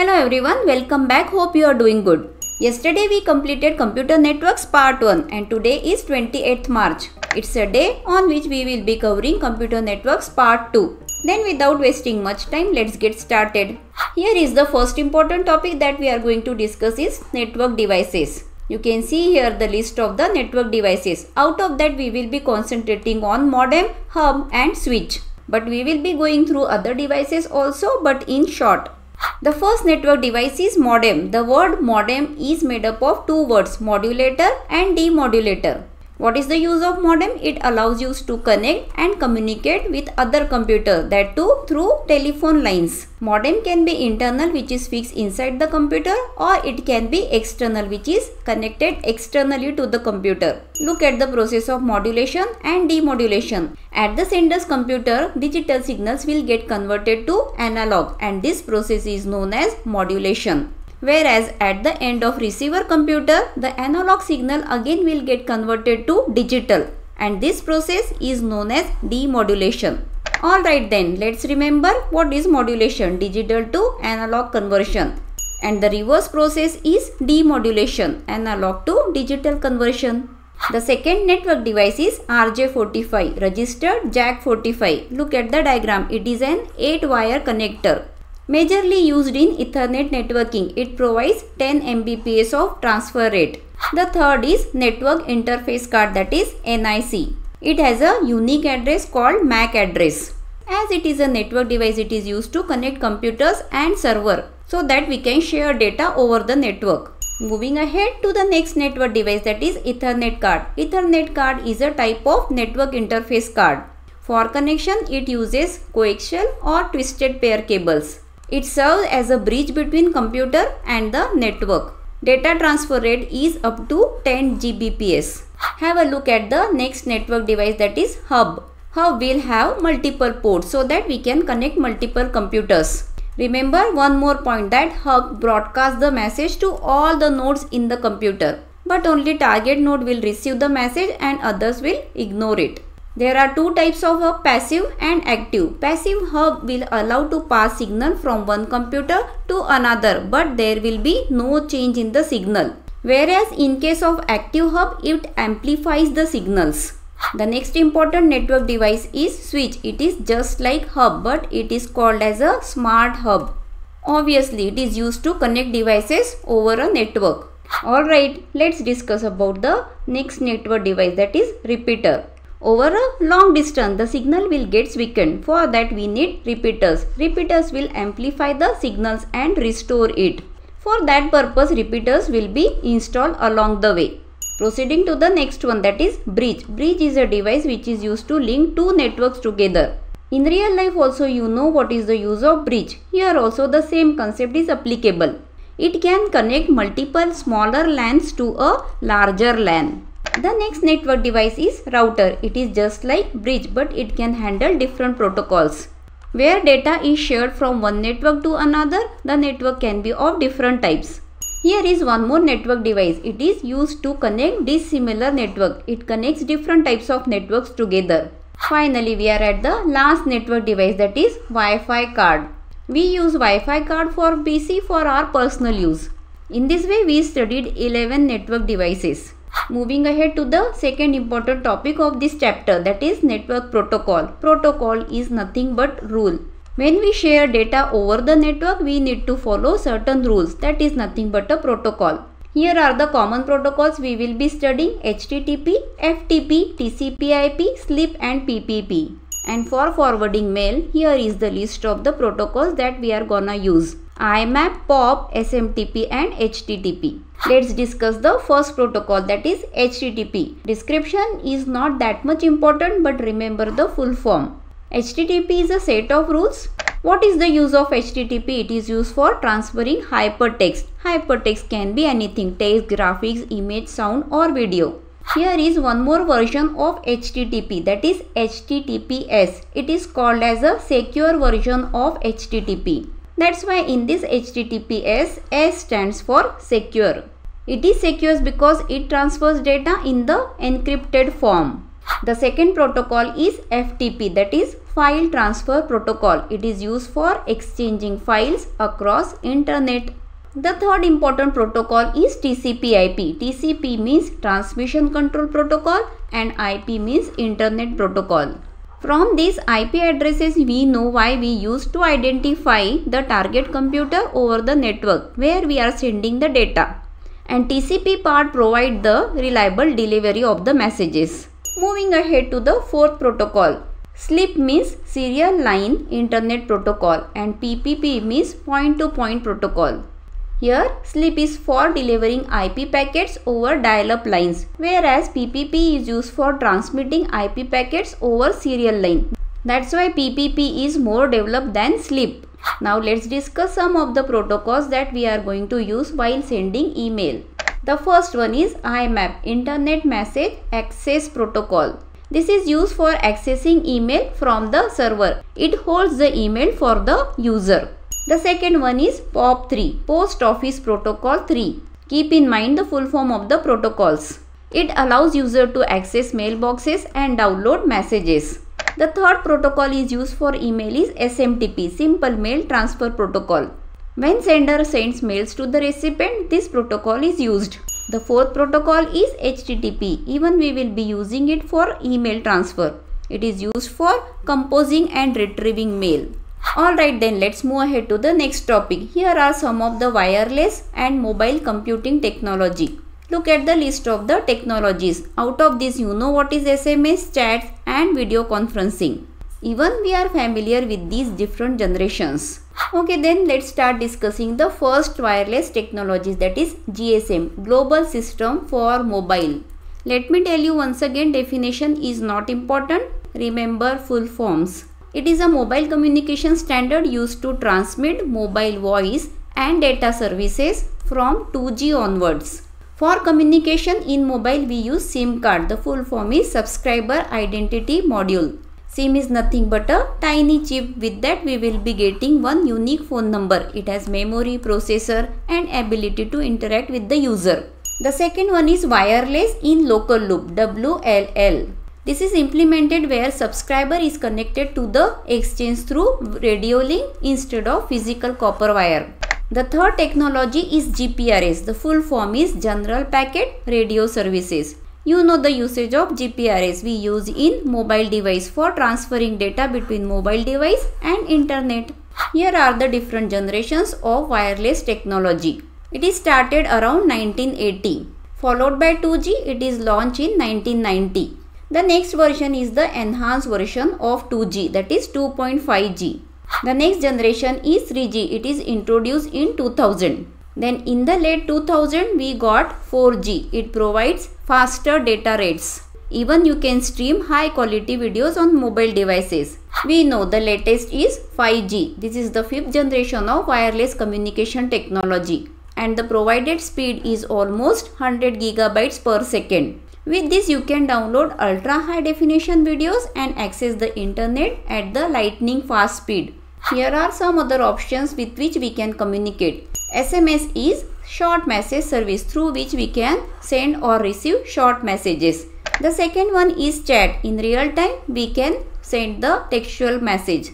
Hello everyone, welcome back. Hope you are doing good. Yesterday we completed computer networks part 1 and today is 28th March. It's a day on which we will be covering computer networks part 2. Then without wasting much time, let's get started. Here is the first important topic that we are going to discuss is network devices. You can see here the list of the network devices. Out of that we will be concentrating on modem, hub and switch. But we will be going through other devices also but in short. The first network device is modem. The word modem is made up of two words modulator and demodulator. What is the use of modem? It allows you to connect and communicate with other computer that too through telephone lines. Modem can be internal which is fixed inside the computer or it can be external which is connected externally to the computer. Look at the process of modulation and demodulation. At the sender's computer, digital signals will get converted to analog and this process is known as modulation whereas at the end of receiver computer the analog signal again will get converted to digital and this process is known as demodulation. Alright then let's remember what is modulation digital to analog conversion and the reverse process is demodulation analog to digital conversion. The second network device is RJ45 registered jack 45. Look at the diagram it is an 8 wire connector Majorly used in Ethernet networking, it provides 10 Mbps of transfer rate. The third is Network Interface Card that is NIC. It has a unique address called MAC address. As it is a network device, it is used to connect computers and server so that we can share data over the network. Moving ahead to the next network device that is Ethernet card. Ethernet card is a type of network interface card. For connection, it uses coaxial or twisted pair cables. It serves as a bridge between computer and the network. Data transfer rate is up to 10 Gbps. Have a look at the next network device that is hub. Hub will have multiple ports so that we can connect multiple computers. Remember one more point that hub broadcasts the message to all the nodes in the computer. But only target node will receive the message and others will ignore it. There are two types of hub passive and active. Passive hub will allow to pass signal from one computer to another but there will be no change in the signal. Whereas in case of active hub it amplifies the signals. The next important network device is switch. It is just like hub but it is called as a smart hub. Obviously it is used to connect devices over a network. Alright, let's discuss about the next network device that is repeater. Over a long distance, the signal will get weakened. For that, we need repeaters. Repeaters will amplify the signals and restore it. For that purpose, repeaters will be installed along the way. Proceeding to the next one that is bridge. Bridge is a device which is used to link two networks together. In real life also you know what is the use of bridge. Here also the same concept is applicable. It can connect multiple smaller LANs to a larger LAN. The next network device is router. It is just like bridge but it can handle different protocols. Where data is shared from one network to another, the network can be of different types. Here is one more network device. It is used to connect dissimilar network. It connects different types of networks together. Finally, we are at the last network device that is Wi-Fi card. We use Wi-Fi card for PC for our personal use. In this way, we studied 11 network devices. Moving ahead to the second important topic of this chapter that is network protocol. Protocol is nothing but rule. When we share data over the network, we need to follow certain rules. That is nothing but a protocol. Here are the common protocols we will be studying HTTP, FTP, TCP/IP, SLIP and PPP. And for forwarding mail, here is the list of the protocols that we are gonna use. IMAP, POP, SMTP and HTTP. Let's discuss the first protocol that is HTTP. Description is not that much important but remember the full form. HTTP is a set of rules. What is the use of HTTP? It is used for transferring hypertext. Hypertext can be anything text, graphics, image, sound or video. Here is one more version of HTTP that is HTTPS. It is called as a secure version of HTTP. That's why in this HTTPS, S stands for secure. It is secure because it transfers data in the encrypted form. The second protocol is FTP that is file transfer protocol. It is used for exchanging files across internet. The third important protocol is TCP/IP. TCP means transmission control protocol and IP means internet protocol. From these IP addresses we know why we use to identify the target computer over the network where we are sending the data. And TCP part provide the reliable delivery of the messages. Moving ahead to the fourth protocol. SLIP means serial line internet protocol and PPP means point to point protocol. Here, SLIP is for delivering IP packets over dial-up lines, whereas PPP is used for transmitting IP packets over serial line. That's why PPP is more developed than SLIP. Now let's discuss some of the protocols that we are going to use while sending email. The first one is IMAP, Internet Message Access Protocol. This is used for accessing email from the server. It holds the email for the user. The second one is POP3, Post Office Protocol 3. Keep in mind the full form of the protocols. It allows user to access mailboxes and download messages. The third protocol is used for email is SMTP, Simple Mail Transfer Protocol. When sender sends mails to the recipient, this protocol is used. The fourth protocol is HTTP. Even we will be using it for email transfer. It is used for composing and retrieving mail. Alright then let's move ahead to the next topic. Here are some of the wireless and mobile computing technology. Look at the list of the technologies. Out of this you know what is SMS, chats and video conferencing. Even we are familiar with these different generations. Okay then let's start discussing the first wireless technologies that is GSM Global System for Mobile. Let me tell you once again definition is not important. Remember full forms. It is a mobile communication standard used to transmit mobile voice and data services from 2G onwards. For communication in mobile we use SIM card. The full form is subscriber identity module. SIM is nothing but a tiny chip. With that we will be getting one unique phone number. It has memory, processor and ability to interact with the user. The second one is wireless in local loop WLL. This is implemented where subscriber is connected to the exchange through radio link instead of physical copper wire. The third technology is GPRS. The full form is General Packet Radio Services. You know the usage of GPRS we use in mobile device for transferring data between mobile device and internet. Here are the different generations of wireless technology. It is started around 1980. Followed by 2G, it is launched in 1990. The next version is the enhanced version of 2G that is 2.5G. The next generation is 3G. It is introduced in 2000. Then in the late 2000 we got 4G. It provides faster data rates. Even you can stream high quality videos on mobile devices. We know the latest is 5G. This is the fifth generation of wireless communication technology and the provided speed is almost 100 gigabytes per second. With this you can download ultra high definition videos and access the internet at the lightning fast speed. Here are some other options with which we can communicate. SMS is short message service through which we can send or receive short messages. The second one is chat. In real time we can send the textual message.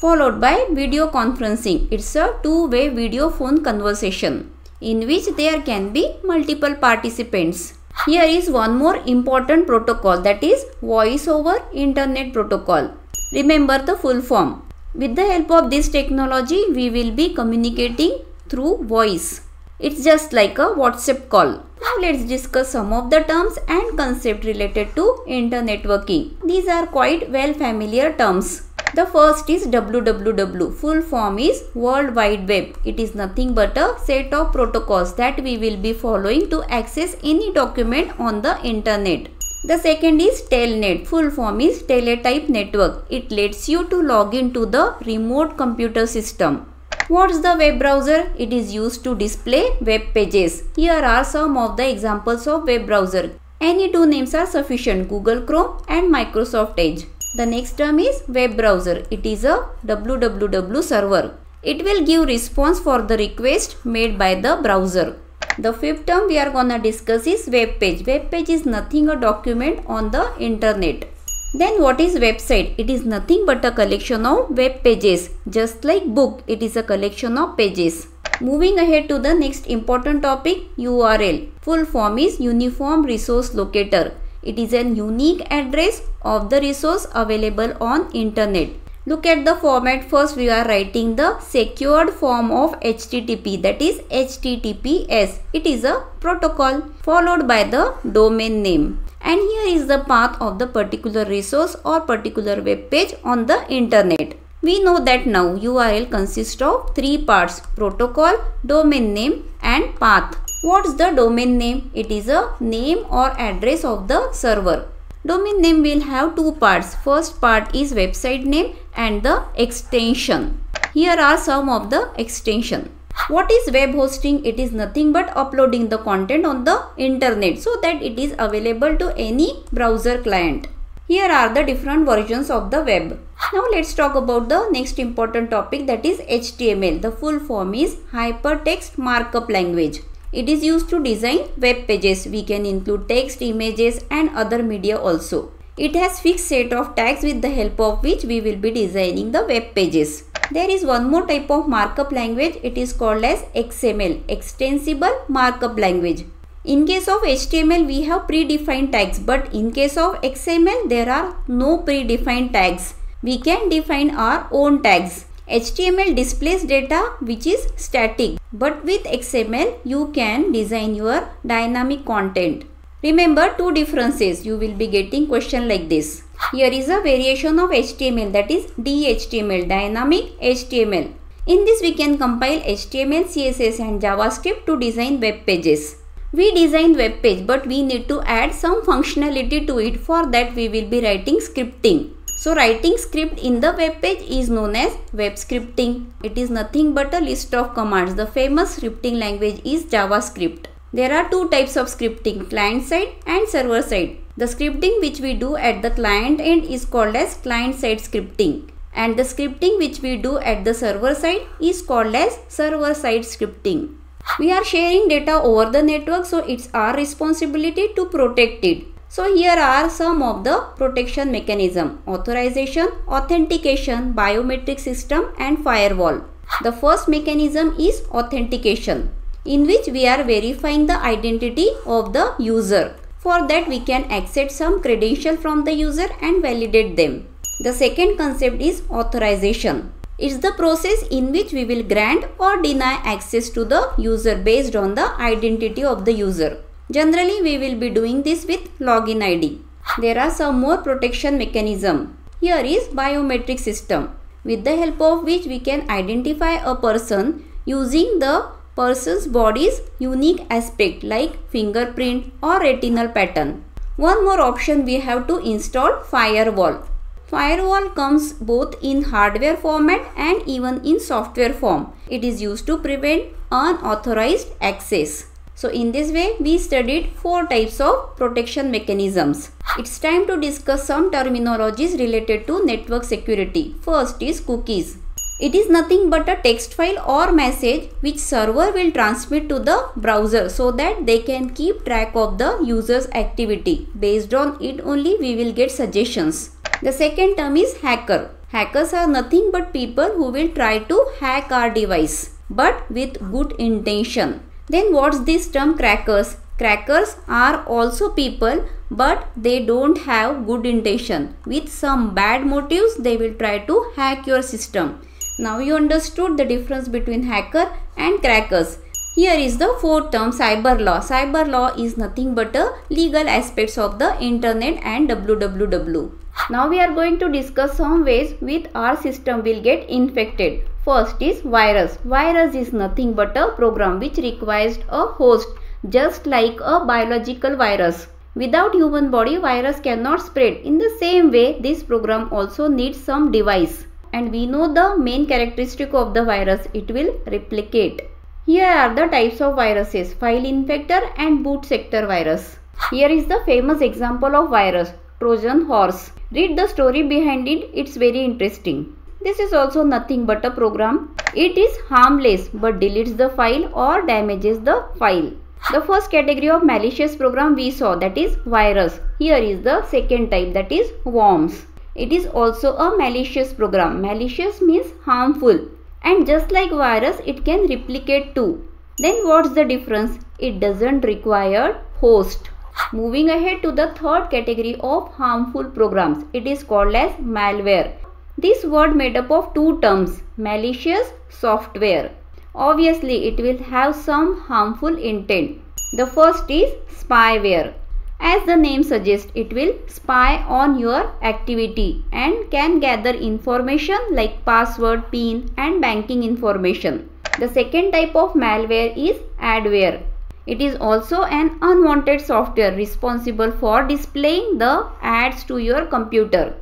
Followed by video conferencing. It's a two-way video phone conversation in which there can be multiple participants. Here is one more important protocol that is voice over internet protocol. Remember the full form. With the help of this technology we will be communicating through voice. It's just like a WhatsApp call. Now let's discuss some of the terms and concept related to internet internetworking. These are quite well familiar terms. The first is WWW. Full form is World Wide Web. It is nothing but a set of protocols that we will be following to access any document on the internet. The second is Telnet. Full form is Teletype Network. It lets you to log into the remote computer system. What's the web browser? It is used to display web pages. Here are some of the examples of web browser. Any two names are sufficient Google Chrome and Microsoft Edge. The next term is web browser. It is a www server. It will give response for the request made by the browser. The fifth term we are gonna discuss is web page. Web page is nothing a document on the internet. Then what is website? It is nothing but a collection of web pages. Just like book, it is a collection of pages. Moving ahead to the next important topic URL. Full form is Uniform Resource Locator. It is an unique address of the resource available on internet. Look at the format first we are writing the secured form of HTTP that is HTTPS. It is a protocol followed by the domain name and here is the path of the particular resource or particular web page on the internet. We know that now URL consists of three parts protocol, domain name and path. What's the domain name? It is a name or address of the server. Domain name will have two parts. First part is website name and the extension. Here are some of the extension. What is web hosting? It is nothing but uploading the content on the internet so that it is available to any browser client. Here are the different versions of the web. Now let's talk about the next important topic that is HTML. The full form is Hypertext Markup Language. It is used to design web pages. We can include text, images and other media also. It has fixed set of tags with the help of which we will be designing the web pages. There is one more type of markup language. It is called as XML, Extensible Markup Language. In case of HTML, we have predefined tags, but in case of XML, there are no predefined tags. We can define our own tags. HTML displays data which is static but with XML you can design your dynamic content. Remember two differences you will be getting question like this. Here is a variation of HTML that is DHTML dynamic HTML. In this we can compile HTML, CSS and JavaScript to design web pages. We design web page but we need to add some functionality to it for that we will be writing scripting. So writing script in the web page is known as web scripting. It is nothing but a list of commands. The famous scripting language is JavaScript. There are two types of scripting, client side and server side. The scripting which we do at the client end is called as client side scripting and the scripting which we do at the server side is called as server side scripting. We are sharing data over the network so it's our responsibility to protect it. So here are some of the protection mechanism authorization, authentication, biometric system and firewall. The first mechanism is authentication in which we are verifying the identity of the user. For that we can accept some credential from the user and validate them. The second concept is authorization. It's the process in which we will grant or deny access to the user based on the identity of the user. Generally, we will be doing this with login ID. There are some more protection mechanism. Here is biometric system with the help of which we can identify a person using the person's body's unique aspect like fingerprint or retinal pattern. One more option we have to install firewall. Firewall comes both in hardware format and even in software form. It is used to prevent unauthorized access. So in this way we studied four types of protection mechanisms. It's time to discuss some terminologies related to network security. First is cookies. It is nothing but a text file or message which server will transmit to the browser so that they can keep track of the user's activity. Based on it only we will get suggestions. The second term is hacker. Hackers are nothing but people who will try to hack our device but with good intention. Then what's this term crackers? Crackers are also people but they don't have good intention. With some bad motives they will try to hack your system. Now you understood the difference between hacker and crackers. Here is the fourth term cyber law. Cyber law is nothing but a legal aspects of the internet and WWW. Now we are going to discuss some ways with our system will get infected. First is virus. Virus is nothing but a program which requires a host just like a biological virus. Without human body, virus cannot spread. In the same way, this program also needs some device. And we know the main characteristic of the virus, it will replicate. Here are the types of viruses, file infector and boot sector virus. Here is the famous example of virus, Trojan horse. Read the story behind it, it's very interesting. This is also nothing but a program. It is harmless but deletes the file or damages the file. The first category of malicious program we saw that is virus. Here is the second type that is worms. It is also a malicious program. Malicious means harmful and just like virus it can replicate too. Then what's the difference? It doesn't require host. Moving ahead to the third category of harmful programs. It is called as malware. This word made up of two terms malicious software. Obviously it will have some harmful intent. The first is spyware. As the name suggests, it will spy on your activity and can gather information like password, PIN and banking information. The second type of malware is adware. It is also an unwanted software responsible for displaying the ads to your computer.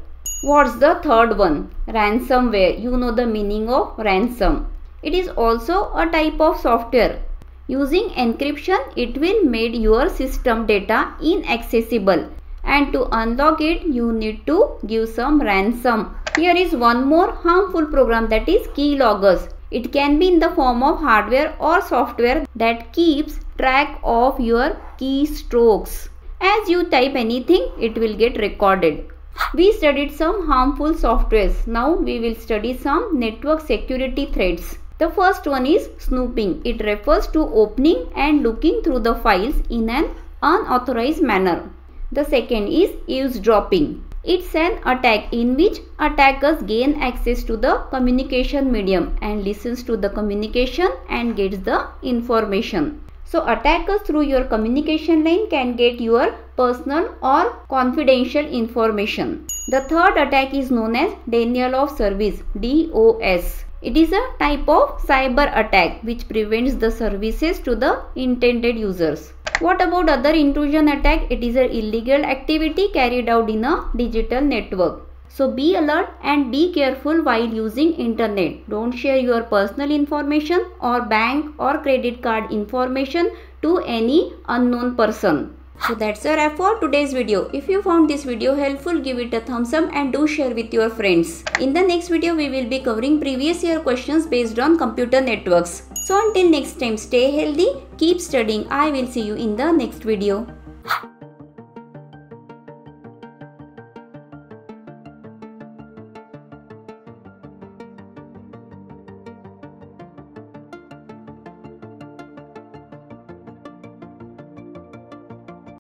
What's the third one? Ransomware. You know the meaning of ransom. It is also a type of software Using encryption, it will make your system data inaccessible and to unlock it, you need to give some ransom. Here is one more harmful program that is keyloggers. It can be in the form of hardware or software that keeps track of your keystrokes. As you type anything, it will get recorded. We studied some harmful softwares. Now we will study some network security threats. The first one is snooping. It refers to opening and looking through the files in an unauthorized manner. The second is eavesdropping. It's an attack in which attackers gain access to the communication medium and listens to the communication and gets the information. So attackers through your communication line can get your personal or confidential information. The third attack is known as denial of service DOS. It is a type of cyber attack which prevents the services to the intended users. What about other intrusion attack? It is an illegal activity carried out in a digital network. So be alert and be careful while using internet. Don't share your personal information or bank or credit card information to any unknown person. So that's a wrap for today's video. If you found this video helpful, give it a thumbs up and do share with your friends. In the next video, we will be covering previous year questions based on computer networks. So until next time, stay healthy, keep studying. I will see you in the next video.